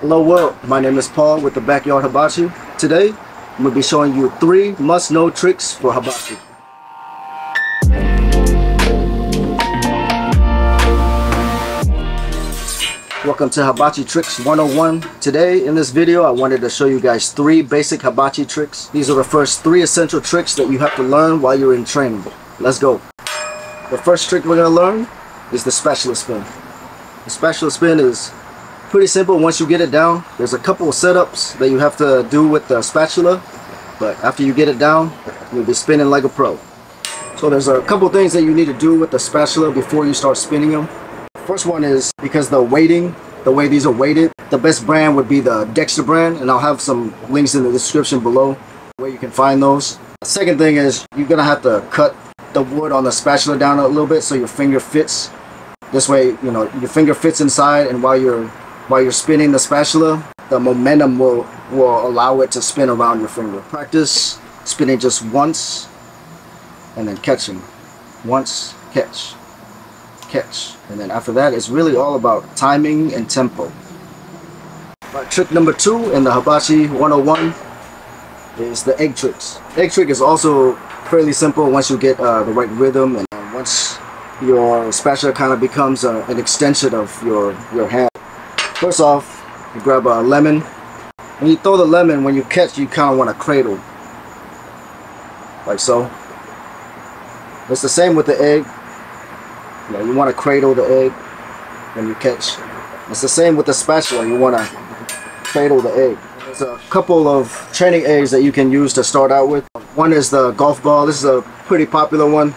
Hello world, my name is Paul with the Backyard Hibachi. Today, I'm going to be showing you three must-know tricks for hibachi. Welcome to Hibachi Tricks 101. Today in this video I wanted to show you guys three basic hibachi tricks. These are the first three essential tricks that you have to learn while you're in training. Let's go. The first trick we're going to learn is the spatula spin. The spatula spin is pretty simple once you get it down. There's a couple of setups that you have to do with the spatula, but after you get it down, you'll be spinning like a pro. So there's a couple things that you need to do with the spatula before you start spinning them. First one is because the weighting, the way these are weighted, the best brand would be the Dexter brand, and I'll have some links in the description below where you can find those. Second thing is you're gonna have to cut the wood on the spatula down a little bit so your finger fits. This way, you know, your finger fits inside, and while you're while you're spinning the spatula, the momentum will will allow it to spin around your finger. Practice spinning just once, and then catching. Once, catch catch. And then after that, it's really all about timing and tempo. Right, trick number two in the Hibachi 101 is the egg tricks. Egg trick is also fairly simple once you get uh, the right rhythm and once your spatula kind of becomes uh, an extension of your, your hand. First off, you grab a lemon. When you throw the lemon, when you catch, you kind of want to cradle. Like so. It's the same with the egg. You, know, you want to cradle the egg when you catch. It's the same with the spatula. You want to cradle the egg. There's a couple of training eggs that you can use to start out with. One is the golf ball. This is a pretty popular one.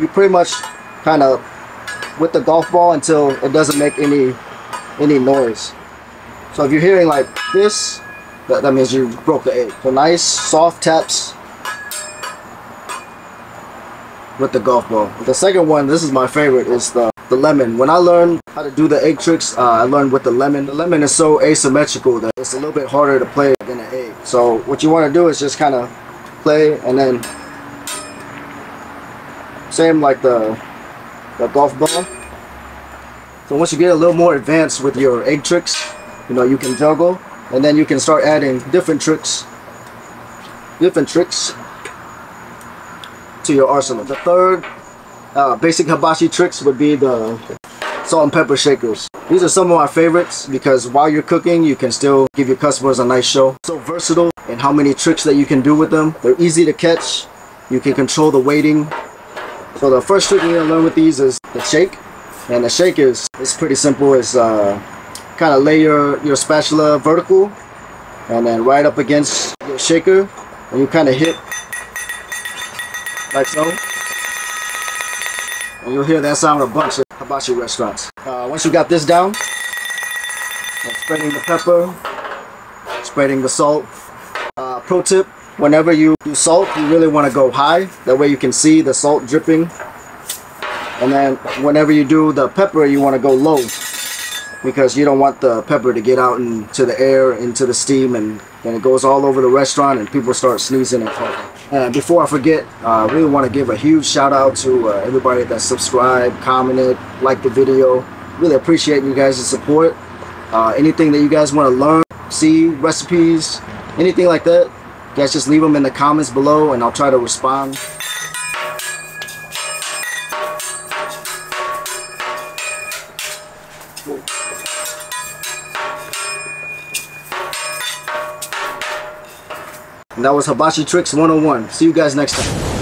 You pretty much kind of with the golf ball until it doesn't make any any noise. So if you're hearing like this, that, that means you broke the egg. So nice soft taps with the golf ball. The second one, this is my favorite, is the, the lemon. When I learned how to do the egg tricks, uh, I learned with the lemon. The lemon is so asymmetrical that it's a little bit harder to play than an egg. So what you want to do is just kind of play and then same like the, the golf ball. So once you get a little more advanced with your egg tricks, you know, you can juggle and then you can start adding different tricks, different tricks to your arsenal. The third uh, basic hibachi tricks would be the salt and pepper shakers. These are some of my favorites because while you're cooking, you can still give your customers a nice show. So versatile in how many tricks that you can do with them. They're easy to catch. You can control the weighting. So the first trick you're gonna learn with these is the shake. And the shake is, is pretty simple. It's uh, kind of lay your, your spatula vertical and then right up against your shaker and you kind of hit like so. And you'll hear that sound a bunch of hibachi restaurants. Uh, once you got this down, spreading the pepper, spreading the salt. Uh, pro tip, whenever you do salt, you really want to go high. That way you can see the salt dripping. And then whenever you do the pepper, you want to go low because you don't want the pepper to get out into the air, into the steam, and then it goes all over the restaurant and people start sneezing and coughing. And before I forget, uh, I really want to give a huge shout out to uh, everybody that subscribed, commented, liked the video. Really appreciate you guys' support. Uh, anything that you guys want to learn, see, recipes, anything like that, guys just leave them in the comments below and I'll try to respond. And that was Hibachi Tricks 101. See you guys next time.